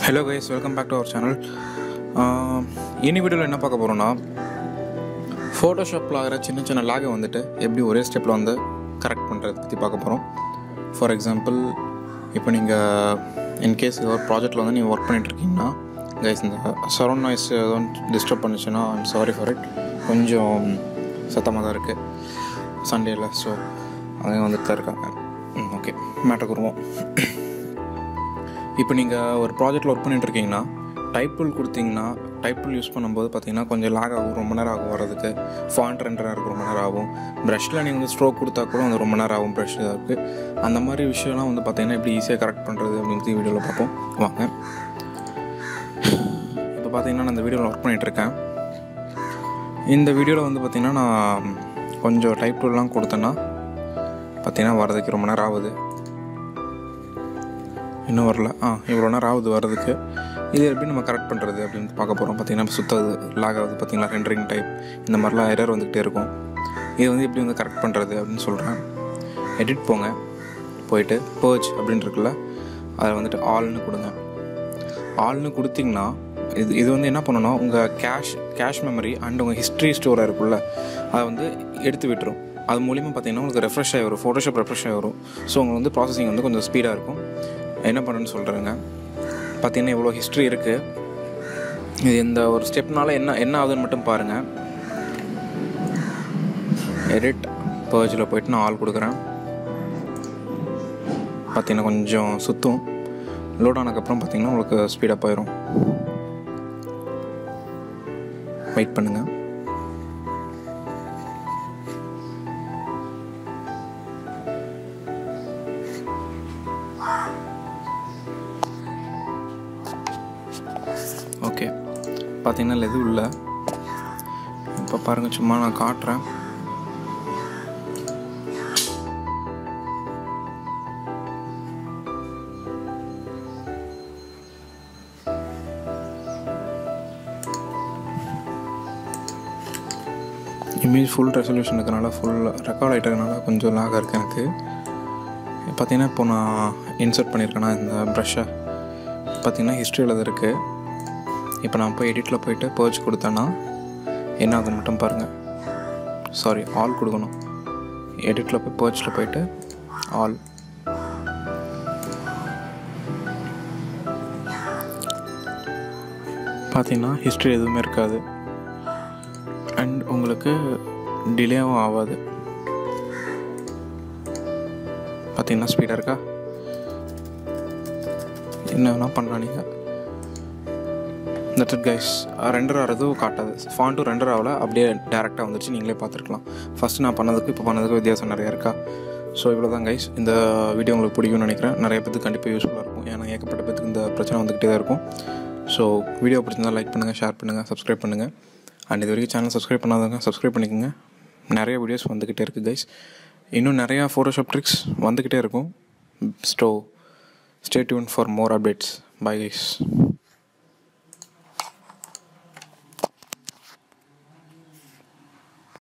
Hello guys welcome back to our channel இனி வீடியோவில் என்ன பார்க்க போகிறோன்னா ஃபோட்டோஷாப்பில் ஆகிற சின்ன சின்ன லாகை வந்துட்டு எப்படி ஒரே ஸ்டெப்பில் வந்து கரெக்ட் பண்ணுறது பற்றி பார்க்க போகிறோம் ஃபார் எக்ஸாம்பிள் இப்போ நீங்கள் இன்கேஸ் ஒரு ப்ராஜெக்ட்டில் வந்து நீங்கள் ஒர்க் பண்ணிட்டுருக்கீங்கன்னா கைஸ் இந்த சரௌண்ட் நாய்ஸ் எதுவும் டிஸ்டர்ப் பண்ணுச்சுன்னா ஐம் சாரி ஃபார் இட் கொஞ்சம் சத்தமாக தான் இருக்குது சண்டேயில் ஸோ அதையும் வந்துட்டு தான் இருக்காங்க ஓகே மேட்டருக்கு வருவோம். இப்போ நீங்கள் ஒரு ப்ராஜெக்ட்டில் ஒர்க் பண்ணிட்டு இருக்கீங்கன்னா டைப் கொடுத்தீங்கன்னா டைப் யூஸ் பண்ணும்போது பார்த்தீங்கன்னா கொஞ்சம் லாக் ஆகும் ரொம்ப நேரம் ஆகும் வரதுக்கு ஃபாண்ட் ரெண்டர் ஆகிறதுக்கு ரொம்ப நேரம் ஆகும். ப்ரஷில் நீங்கள் வந்து ஸ்ட்ரோக் கொடுத்தா கூட வந்து ரொம்ப நேரம் ஆகும் ப்ரஷ் இருக்குது அந்த மாதிரி விஷயம்லாம் வந்து பார்த்தீங்கன்னா எப்படி ஈஸியாக கரெக்ட் பண்ணுறது அப்படின்னு வீடியோவில் பார்ப்போம். வாங்க. இப்போ பார்த்தீங்கன்னா நான் இந்த வீடியோவில் ஒர்க் பண்ணிகிட்ருக்கேன் இந்த வீடியோவில் வந்து பார்த்திங்கன்னா நான் கொஞ்சம் டைப் டூல்லாம் கொடுத்தேன்னா பார்த்தீங்கன்னா வரதுக்கு ரொம்ப நேரம் ஆகுது. இன்னும் வரல. ஆ இவ்வளோ நேரம் ஆகுது வர்றதுக்கு. இது எப்படி நம்ம கரெக்ட் பண்ணுறது அப்படின்னு பார்க்க போகிறோம் பார்த்தீங்கன்னா சுத்தது லாக் ஆகுது பார்த்தீங்களா ரெண்டரிங் டைப் இந்த மாதிரிலாம் எரர் வந்துக்கிட்டே இருக்கும். இது வந்து எப்படி வந்து கரெக்ட் பண்ணுறது அப்படின்னு சொல்கிறேன் எடிட் போங்க. போயிட்டு பர்ச் அப்படின்னு இருக்குல்ல அதை வந்துட்டு ஆல்னு கொடுங்க. ஆல்னு கொடுத்தீங்கன்னா இது இது வந்து என்ன பண்ணணும்? உங்கள் கேஷ் கேஷ் மெமரி அண்ட் உங்கள் ஹிஸ்ட்ரி ஸ்டோராக இருக்குல்ல அதை வந்து எடுத்து விட்டுரும். அது மூலிமா பார்த்தீங்கன்னா உங்களுக்கு ரெஃப்ரெஷ் ஆகி வரும். ஃபோட்டோஷாப் ரெஃப்ரெஷ் ஆகி வரும். ஸோ உங்களுக்கு வந்து ப்ராசஸிங் வந்து கொஞ்சம் ஸ்பீடாக இருக்கும். என்ன பண்ணுன்னு சொல்கிறேங்க பார்த்தீங்கன்னா இவ்வளோ ஹிஸ்ட்ரி இருக்குது இது இந்த ஒரு ஸ்டெப்னால என்ன என்ன ஆகுதுன்னு மட்டும் பாருங்கள் எடிட் பேஜில் போயிட்டு நான் ஆள் கொடுக்குறேன். பார்த்தீங்கன்னா கொஞ்சம் சுற்றும் லோட் ஆனதுக்கப்புறம் பார்த்தீங்கன்னா உங்களுக்கு ஸ்பீடாக போயிடும் வெயிட் பண்ணுங்கள் பார்த்தீங்கன்னா எதுவும் இல்லை. இப்போ பாருங்கள் சும்மா நான் காட்டுறேன். இமேஜ் ஃபுல் ரெசல்யூஷன் இருக்கிறனால ஃபுல் ரெக்கார்ட் ஆகிட்டதுனால கொஞ்சம் லாக இருக்குது எனக்கு. பார்த்தீங்கன்னா இப்போ நான் இன்சர்ட் பண்ணியிருக்கேன்னா இந்த ப்ரஷ்ஷை பார்த்தீங்கன்னா ஹிஸ்ட்ரியில் அது இருக்குது இப்போ நான் போய் எடிட்டில் போயிட்டு பேர்ச் கொடுத்தேன்னா என்ன ஆகும் மட்டும் பாருங்கள் சாரி ஆல் கொடுக்கணும். எடிட்டில் போய் பேர்ச்சில் போயிட்டு ஆல் பார்த்தீங்கன்னா ஹிஸ்ட்ரி எதுவுமே இருக்காது. அண்ட் உங்களுக்கு டிலேவும் ஆகாது. பார்த்தீங்கன்னா ஸ்பீடாக இருக்கா? என்ன வேணால் பண்ணலாம் நீங்கள் தட் இட் கைஸ் ரெண்டர் ஆகிறதும் காட்டாது. ஃபாண்ட்டும் ரெண்டர் ஆகல அப்படியே டேரெக்டாக வந்துச்சு நீங்களே பார்த்துருக்கலாம். ஃபஸ்ட்டு நான் பண்ணதுக்கு இப்போ பண்ணதுக்கு வித்தியாசம் நிறையா இருக்கா? ஸோ இவ்வளோ தான் கைஸ் இந்த வீடியோ உங்களுக்கு பிடிக்கும்னு நினைக்கிறேன். நிறைய பேருக்கு கண்டிப்பாக யூஸ்ஃபுல்லாக இருக்கும். ஏன்னா ஏகப்பட்ட பேருக்கு இந்த பிரச்சனை வந்துக்கிட்டே தான் இருக்கும். ஸோ வீடியோ பிடிச்சிருந்தா லைக் பண்ணுங்கள் ஷேர் பண்ணுங்கள் சப்ஸ்கிரைப் பண்ணுங்கள் அண்ட் இது வரைக்கும் சேனல் சப்ஸ்கிரைப் பண்ணாதவங்க சப்ஸ்கிரைப் பண்ணிக்கோங்க. நிறைய வீடியோஸ் வந்துக்கிட்டே இருக்குது கைஸ் இன்னும் நிறையா ஃபோட்டோஷாப் ட்ரிக்ஸ் வந்துக்கிட்டே இருக்கும். ஸ்டோ stay tuned for more updates bye guys